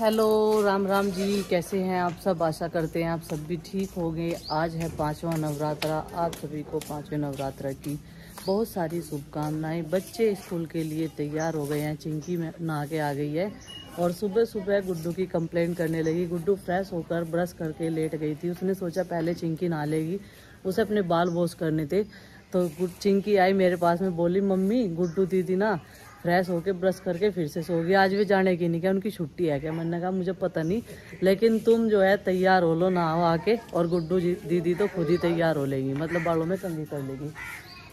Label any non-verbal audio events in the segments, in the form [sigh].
Hello, Ram Ram ji, कैसे हैं आप सब? आशा करते हैं आप सब भी ठीक हो गए आज है पांचवा नवरात्रा। आप सभी को पाँचवें नवरात्रा की बहुत सारी शुभकामनाएँ। बच्चे स्कूल के लिए तैयार हो गए हैं। चिंकी में नहा के आ गई है और सुबह सुबह गुड्डू की कंप्लेंट करने लगी। गुड्डू फ्रेश होकर ब्रश करके लेट गई थी। उसने सोचा पहले चिंकी नहा लेगी। उसे अपने बाल वॉश करने थे। तो गुड- चिंकी आई मेरे पास में बोली मम्मी गुड्डू दीदी ना फ्रेश होके ब्रश करके फिर से सो गई आज भी जाने की नहीं क्या उनकी छुट्टी है क्या? मैंने कहा मुझे पता नहीं लेकिन तुम जो है तैयार हो लो नहाओ आके और गुड्डू जी दीदी तो खुद ही तैयार हो लेगी मतलब बालों में कंगी कर लेगी।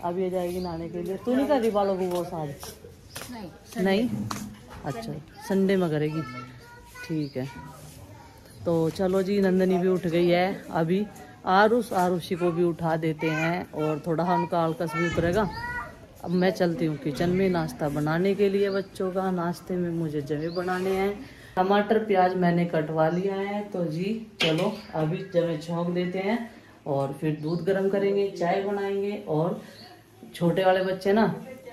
अब ये जाएगी नहाने के लिए। तू नहीं कर रही बालों को वो आज नहीं नहीं? अच्छा संडे में करेगी। ठीक है। तो चलो जी नंदनी भी उठ गई है अभी। आरुष आरुषी को भी उठा देते हैं और थोड़ा उनका आलकस भी उतरेगा। अब मैं चलती हूँ किचन में नाश्ता बनाने के लिए बच्चों का। नाश्ते में मुझे जमे बनाने हैं। टमाटर प्याज मैंने कटवा लिया है। तो जी, चलो, अभी जमे छोंक देते हैं और फिर दूध गर्म करेंगे, चाय बनाएँगे और छोटे वाले बच्चे ना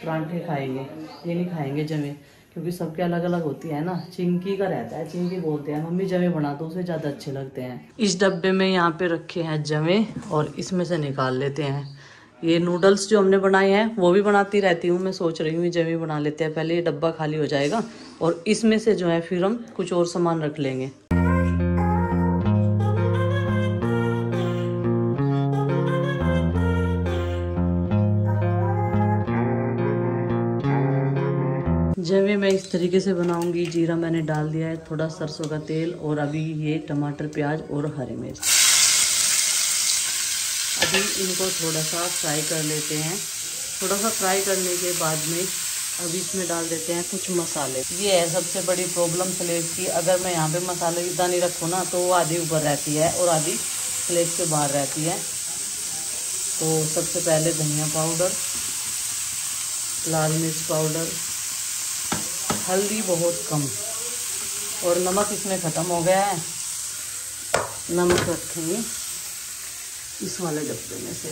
परांठे खाएँगे। ये नहीं खाएँगे जमे। क्योंकि सबके अलग अलग होती है ना। चिंकी का रहता है, चिंकी बोलते हैं, मम्मी, जमे बना दो, उसे ज़्यादा अच्छे लगते हैं। इस डब्बे में यहाँ पे रखे हैं जमे और इसमें से निकाल लेते हैं। ये नूडल्स जो हमने बनाए हैं, वो भी बनाती रहती हूँ, मैं सोच रही हूँ जमी बना लेते हैं। पहले ये डब्बा खाली हो जाएगा और इसमें से जो है फिर हम कुछ और सामान रख लेंगे। जवे मैं इस तरीके से बनाऊँगी, जीरा मैंने डाल दिया है, थोड़ा सरसों का तेल और अभी ये टमाटर, प्याज और हरी मिर्च। अभी इनको थोड़ा सा फ्राई कर लेते हैं। थोड़ा सा फ्राई करने के बाद में अभी इसमें डाल देते हैं कुछ मसाले। ये है सबसे बड़ी प्रॉब्लम स्लेव की। अगर मैं यहाँ पे मसाले इतना नहीं रखूँ ना तो वो आधी ऊपर रहती है और आधी स्लेव से बाहर रहती है। तो सबसे पहले धनिया पाउडर लाल मिर्च पाउडर हल्दी बहुत कम। और नमक इसमें ख़त्म हो गया है। नमक रखेंगे इस वाले डब्बे में से।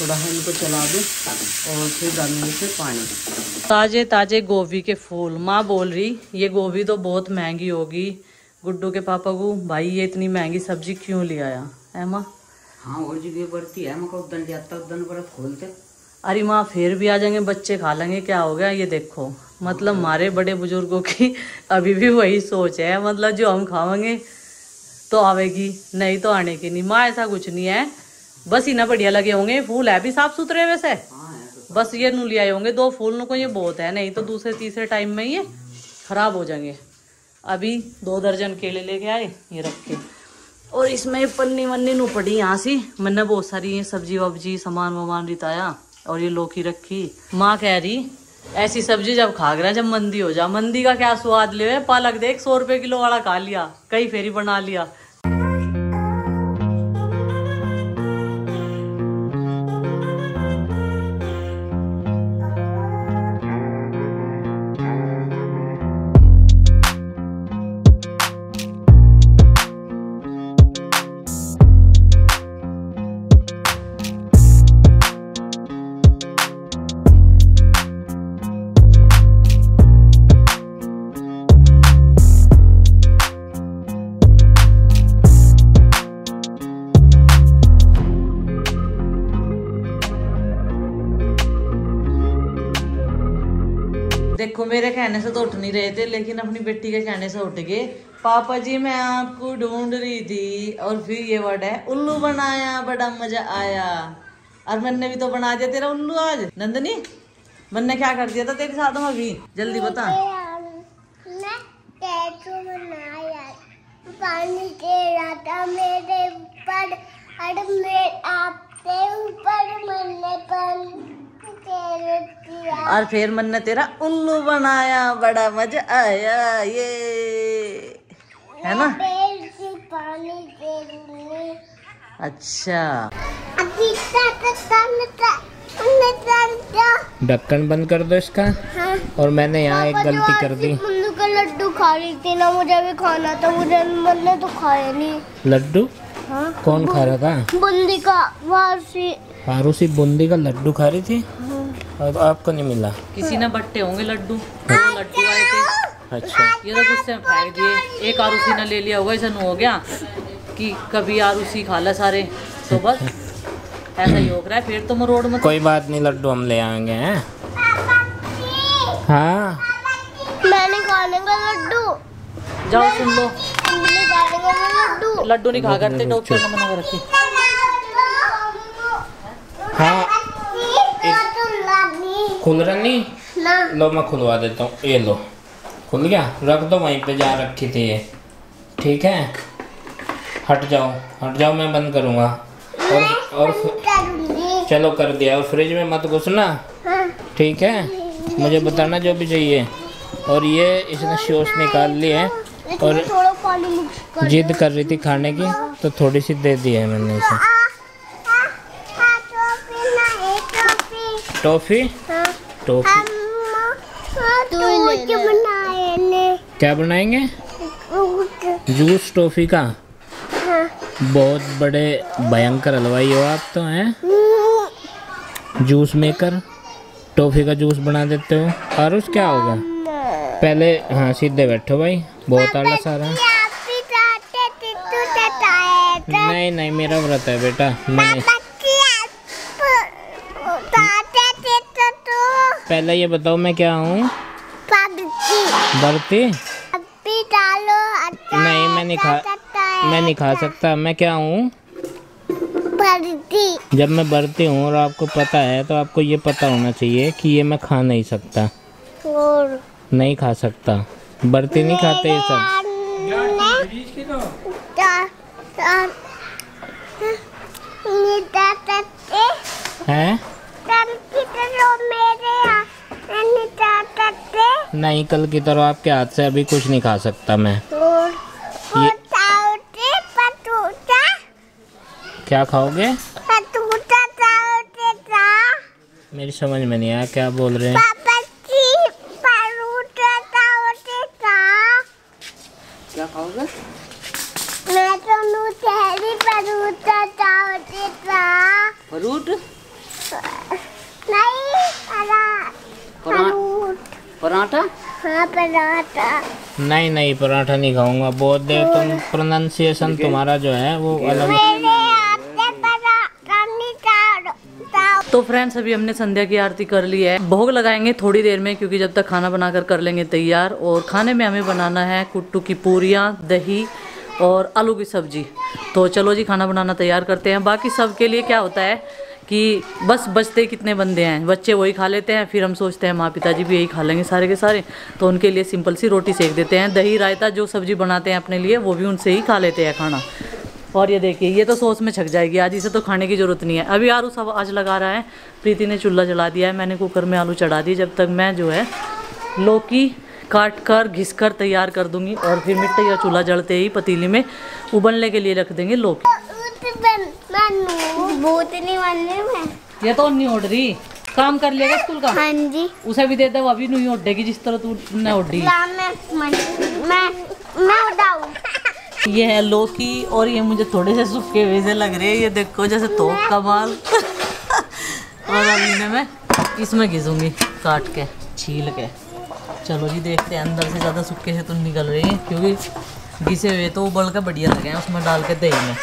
थोड़ा हम इनको चला दूँ और फिर डालेंगे फिर पानी। ताजे ताजे गोभी के फूल। माँ बोल रही, ये गोभी तो बहुत महँगी होगी। गुड्डू के पापा को, भाई, ये इतनी महँगी सब्ज़ी क्यों ले आया? है माँ? हाँ और जगह बढ़ती है मैं उदन जाता उदन पर खोलते। अरे माँ, फिर भी आ जाएँगे, बच्चे खा लेंगे, क्या हो गया? ये देखो मतलब हमारे बड़े बुज़ुर्गों की, [laughs] अभी भी वही सोच है मतलब जो हम खावेंगे तो आवेगी, नहीं तो आने की नहीं। माँ, ऐसा कुछ नहीं है। बस ही ना बढ़िया लगे होंगे, फूल है भी साफ़ सुथरे वैसे। बस ये नू ले आए होंगे, दो फूल को ये बहुत है, नहीं तो दूसरे, तीसरे टाइम में ये खराब हो जाएँगे। अभी दो दर्जन केले लेके आए, ये रख के। और इसमें पन्नी वन्नी नू पड़ी यहाँ सी, मैंने बहुत सारी सब्ज़ी वब्जी सामान वामान रिताया। और ये लौकी रखी। माँ कह रही, ऐसी सब्ज़ी जब खा गया जब मंदी हो जा, मंदी का क्या स्वाद ले पालक देख, सौ रुपए किलो वाला खा लिया, कई फेरी बना लिया। देखो, मेरे कहने से तो उठ नहीं रहे थे, लेकिन अपनी बेटी के कहने से उठ गए। पापा जी, मैं आपको ढूंढ रही थी, और फिर ये वर्ड है, उल्लू बनाया, बड़ा मज़ा आया। और मैंने भी तो बना दिया तेरा उल्लू आज। नंदनी, मैंने क्या कर दिया था तेरे साथ में अभी? जल्दी बता। मैं पानी था मेरे ऊपर मैं ऊपर मैंने और फिर मैंने तेरा उल्लू बनाया बड़ा मज़ा आया ये। है ना? अच्छा। ढक्कन बंद कर दो इसका। हाँ और मैंने यहाँ एक गलती कर दी। का लड्डू खा रही थी ना मुझे भी खाना था मुझे मैंने तो खाया नहीं। लड्डू? हाँ। कौन खा रहा था? बूंदी का वासी आरुषि बूंदी का लड्डू खा रही थी? और आपको नहीं मिला। किसी ने बट्टे होंगे लड्डू। लड्डू आए थे। अच्छा। ये तो गुस्से में फेंक दिए। एक आरूसी ने ले लिया होगा ऐसा हो गया कि कभी आरूसी खा ला सारे। तो बस ऐसा ही हो रहा है। फिर तो मैं रोड में कोई बात नहीं लड्डू हम ले आएँगे हैं? हाँ। मैंने खाने का लड्डू। जाओ सुन लो। लड्डू। नहीं खा करते डॉक्टर ने मना कर रखी। हाँ। खुल रहा नहीं ना। लो मैं खुलवा देता हूँ। ये लो। खुल गया? रख दो वहीं पे जहाँ रखी थी ये। ठीक है? हट जाओ। हट जाओ मैं बंद करूँगा। और और चलो कर दिया। और फ्रिज में मत घुसना हाँ। ठीक है? मुझे बताना जो भी चाहिए। और ये इसने शोश निकाल ली है। और जिद कर रही थी खाने की तो थोड़ी सी दे दी है मैंने इसे। टॉफ़ी टॉफ़ी तो क्या बनाएँगे? जूस टॉफ़ी का। बहुत बड़े भयंकर हलवाई हो आप तो हैं? जूस मेकर टॉफ़ी का जूस बना देते हो। और उस क्या होगा? पहले हाँ सीधे बैठो भाई बहुत आला सारा नहीं नहीं मेरा व्रत है बेटा मैंने पहले ये बताओ मैं क्या हूँ? बर्ती नहीं मैं नहीं खा मैं नहीं खा सकता। मैं क्या हूँ? जब मैं बरती हूँ और आपको पता है तो आपको ये पता होना चाहिए कि ये मैं खा नहीं सकता। और? नहीं खा सकता। बरती नहीं खाते ये सब? हैं? नहीं कल की तरह आपके हाथ से अभी कुछ नहीं खा सकता मैं। ये क्या खाओगे? मेरी समझ में नहीं आया क्या बोल रहे हैं क्या खाओगे मैं तो नुसेरी परूटा चाहती था फ्रूट नहीं परा परा- फ्रूट पराठा हाँ पराठा। नहीं नहीं पराठा नहीं खाऊँगा। बहुत देर तुम प्रोनाउंसिएशन तुम्हारा जो है वो अलग तो फ्रेंड्स अभी हमने संध्या की आरती कर ली है। भोग लगाएँगे थोड़ी देर में क्योंकि जब तक खाना बनाकर कर लेंगे तैयार। और खाने में हमें बनाना है कुट्टू की पूरियाँ दही और आलू की सब्ज़ी। तो चलो जी खाना बनाना तैयार करते हैं। बाकी सबके लिए क्या होता है? कि बस बचते कितने बंदे हैं? बच्चे वही खा लेते हैं, फिर हम सोचते हैं माँ पिताजी भी यही खा लेंगे सारे के सारे। तो उनके लिए सिंपल सी रोटी सेक देते हैं। दही, रायता, जो सब्ज़ी बनाते हैं अपने लिए, वो भी उनसे ही खा लेते हैं खाना। और ये देखिए, ये तो सॉस में छक जाएगी। आज इसे तो खाने की ज़रूरत नहीं है। अभी आलू सब आज लगा रहा है। प्रीति ने चूल्हा जला दिया है। मैंने कुकर में आलू चढ़ा दिए जब तक मैं जो है, लौकी काट कर, घिस कर तैयार कर दूँगी और फिर मिट्टी या चूल्हा जलते ही पतीली में उबलने के लिए रख देंगे लौकी। भूतनी बनने में। ये तो नहीं उड़ रही। काम कर लेगा स्कूल का? हाँ जी। उसे भी दे दे वो अभी नहीं उड़ेगी जिस तरह तू ने उड़ी। मैं मैं मैं उड़ाऊं। ये है लौकी और ये मुझे थोड़े से सूखे हुए लग रहे हैं। ये देखो जैसे तो कमाल। और अभी ने मैं इसमें घिसूँगी काट के छील के। चलो जी देखते हैं अंदर से ज़्यादा सूखे से तो निकल रही है क्योंकि घिसे हुए तो उबल के बढ़िया लगे हैं उसमें डाल के दही में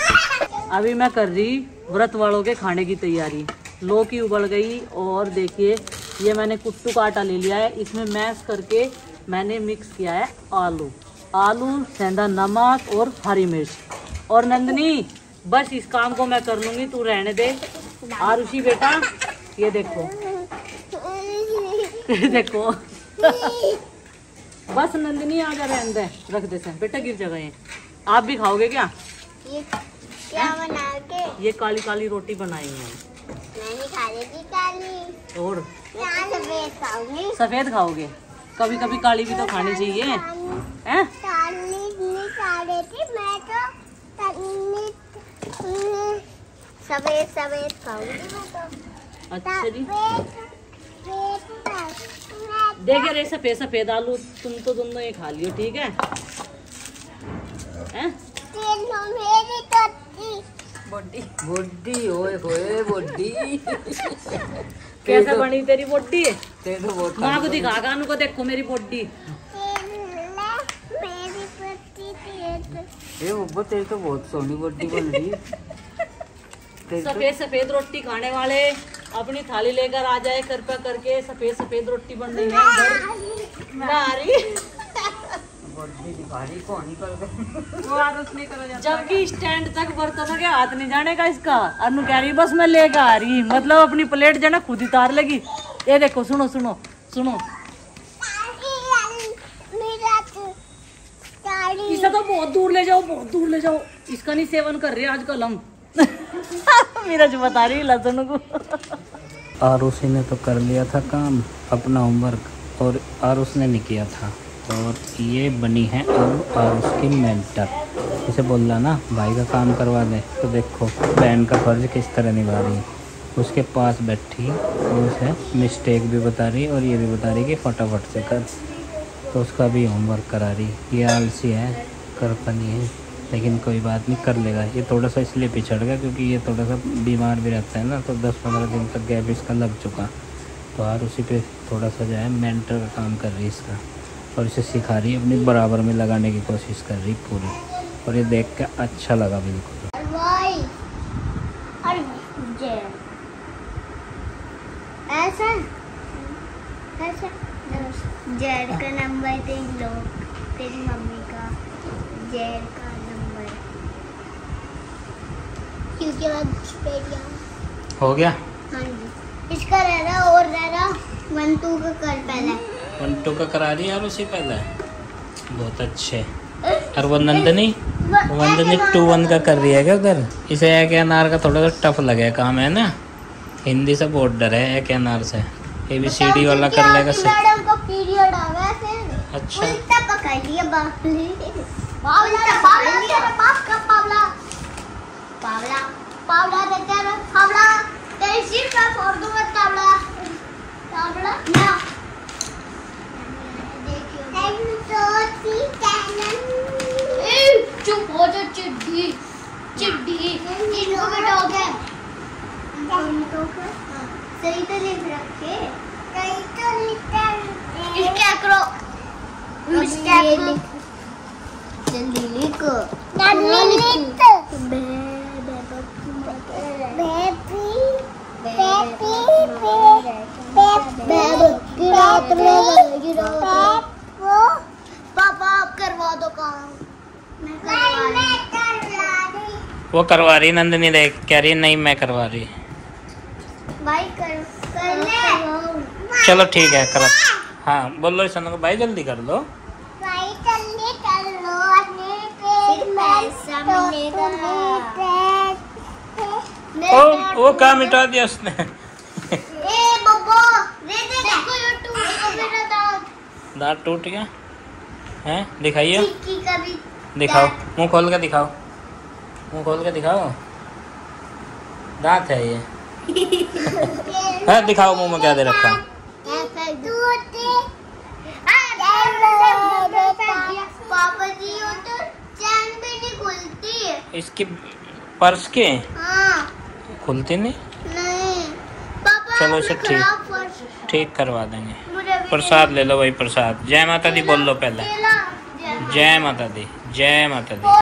अभी मैं कर रही व्रत वालों के खाने की तैयारी। लौकी उबल गई और देखिए, ये मैंने कुट्टू का आटा ले लिया है। इसमें मैश करके मैंने मिक्स किया है आलू। आलू, सेंधा, नमक और हरी मिर्च। और नंदनी, बस इस काम को मैं कर लूँगी, तू रहने दे। आरुषि बेटा, ये देखो। [laughs] देखो। [laughs] बस नंदनी आ जा रहने दे, रख दे बेटा गिर जगह आप भी खाओगे क्या? ये क्या बनाओगे ये काली काली रोटी बनाई है। खा काली। और? सफ़ेद खाऊँगी। सफ़ेद खाओगे? कभी कभी काली भी तो खानी चाहिए। हैं? तो तन्नी सफ़ेद सफ़ेद खाऊँगी मैं तो। अच्छा जी। देखे रे सफ़ेद सफ़ेद आलू तुम तो दोनों ये खा लियो ठीक है? हैं? बॉडी। बॉडी ओए होए बॉडी कैसे बनी तेरी बॉडी? तेरे तो बहुत माँ को दिखा कानू को देखो मेरी बॉडी। ए बब्बा तेरी तो बहुत सोनी बॉडी बन रही तो सफ़ेद सफ़ेद रोटी खाने वाले अपनी थाली लेकर आ जाए कृपया करके सफ़ेद सफ़ेद रोटी बन रही है इधर नारी बॉडी दिखा रही कौन ही कर जबकि स्टैंड तक बर्तनों के हाथ नहीं जाने का इसका। अनु कह रही बस मैं लेकर आ रही मतलब अपनी प्लेट जो ना खुद ही तार लगी। ये देखो सुनो सुनो सुनो। तो इसे तो बहुत दूर ले जाओ बहुत दूर ले जाओ। इसका नहीं सेवन कर रहे आजकल हम। [laughs] मेरा जो बता रही लहसुन को। आरुषि ने तो कर लिया था काम अपना होमवर्क और आरुष ने नहीं किया था। और ये बनी है अब और उसकी मेंटर इसे बोल रहा ना, भाई का काम करवा दे। तो देखो, बहन का फ़र्ज़ किस तरह निभा रही है। उसके पास बैठी और उसे मिस्टेक भी बता रही और ये भी बता रही कि फटाफट से कर। तो उसका भी होमवर्क करा रही ये आलसी है करता नहीं है, लेकिन कोई बात नहीं, कर लेगा। ये थोड़ा सा इसलिए पिछड़ गया क्योंकि ये थोड़ा सा बीमार भी रहता है ना तो दस पंद्रह दिन तक गैप इसका लग चुका। तो हर उसी पे थोड़ा सा जो है मेंटर का काम कर रही है इसका। और इसे सिखा रही है अपनी बराबर में लगाने की कोशिश कर रही पूरी। और ये देख के अच्छा लगा बिल्कुल। ऐसा? ऐसा? जेड का नंबर देख लो। तेरी मम्मी का। जेड का नंबर क्योंकि मैं हूँ हो गया? हाँ जी। इसका रह रहा और रह रहा वन टू का कर पहले। वन टू का करा रही है यार उसी पहले बहुत अच्छे। और वो नंदनी? वो नंदनी टू वन का कर रही है क्या उधर? इसे एक अनार का थोड़ा सा टफ लगे काम है ना? हिंदी से बहुत डर है एक अनार से। ए बी सी डी वाला कर लेगा से। अच्छा। तेरा सिर पे फोड़ दूँगा पावला। चुप चिड्डी चिड्डी इनको बेटा हो गया सही तो लिख रखे सही तो लिख इसके करो इसके करो जल्दी लिखो जल्दी लिखो बेबी बेबी पापा आप करवा दो काम वो करवा रही नंदनी देख कह रही नहीं मैं करवा रही. भाई कर कर ले। चलो ठीक है करो। हाँ बोलो सन को भाई जल्दी कर लो। भाई जल्दी कर लो मिलेगा। ओ वो काम मिटा दिया उसने। ए बब्बो दे दे देखो ये टूट मेरा दांत दांत टूट गया? हैं दिखाइए। चिक्की का भी दिखाओ। मुँह खोल के दिखाओ। मुँह खोल के दिखाओ। दांत है ये। [laughs] है दिखाओ मुँह में क्या दे रखा। इसकी पर्स के? हाँ खुलती नहीं? नहीं चलो इसे ठीक- ठीक करवा देंगे। प्रसाद ले लो भाई प्रसाद। जय माता दी बोल लो पहले। जय माता दी जय माता दी।